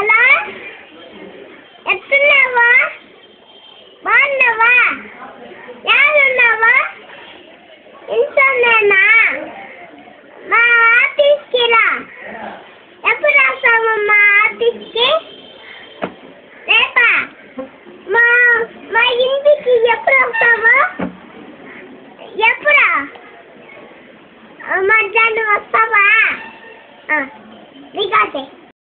Hello? ఎత్తున్నావా? బాగున్నావా? ఎవరున్నావా ఇంట్లోనేనా? మా ఆఫీస్కి రా ఎప్పుడు వస్తావు మా ఆఫీస్కి? రేపా? మా మా ఇంటికి ఎప్పుడు వస్తావు? ఎప్పుడా? మధ్యాహ్నం వస్తావా? రికార్డే